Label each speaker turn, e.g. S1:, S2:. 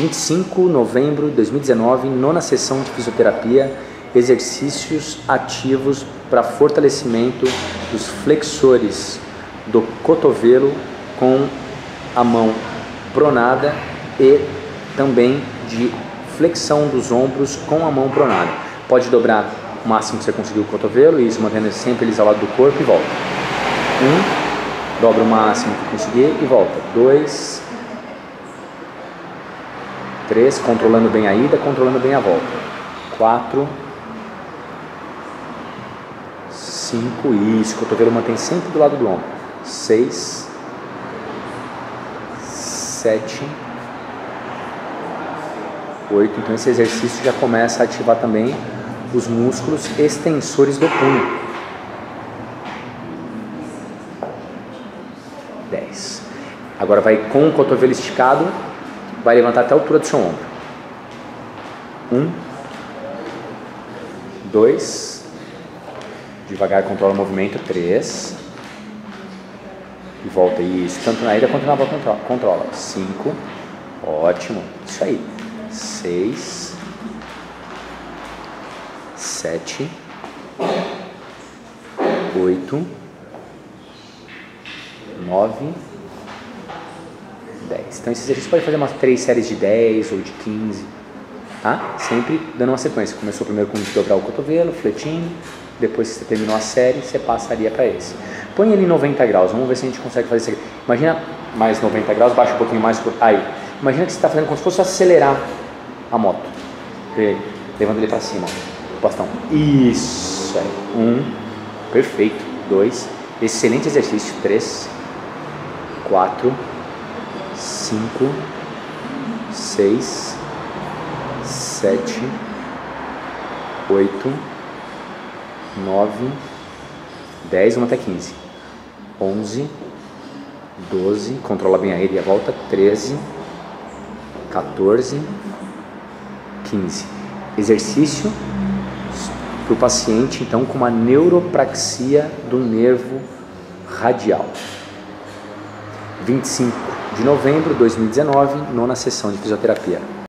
S1: 25 de novembro de 2019, nona sessão de fisioterapia, exercícios ativos para fortalecimento dos flexores do cotovelo com a mão pronada e também de flexão dos ombros com a mão pronada. Pode dobrar o máximo que você conseguir o cotovelo, isso mantendo sempre eles ao lado do corpo e volta. Um, dobra o máximo que conseguir e volta. Dois, três, controlando bem a ida, controlando bem a volta. Quatro, cinco, isso, cotovelo mantém sempre do lado do ombro. Seis, sete, oito. Então esse exercício já começa a ativar também os músculos extensores do punho. 10. Agora vai com o cotovelo esticado, vai levantar até a altura do seu ombro. 1, 2, devagar controla o movimento, 3, e volta, isso, tanto na ida quanto na volta controla. 5, ótimo, isso aí. 6, sete, oito, nove, dez. Então esse exercício pode fazer umas três séries de 10 ou de 15, tá? Sempre dando uma sequência. Começou primeiro com dobrar o cotovelo, fletindo, depois que você terminou a série, você passaria para esse. Põe ele em 90 graus, vamos ver se a gente consegue fazer isso aqui. Imagina mais 90 graus, baixa um pouquinho mais. Aí, imagina que você está fazendo como se fosse acelerar a moto. Levando ele para cima. Bastão. Isso aí. Um. Perfeito. Dois. Excelente exercício. Três. Quatro. Cinco. Seis. Sete. Oito. Nove. Dez. Vamos até quinze. Onze. Doze. Controla bem a rede e a volta. Treze. 14, 15. Exercício para o paciente então com uma neuropraxia do nervo radial. 25 de novembro de 2019, nona sessão de fisioterapia.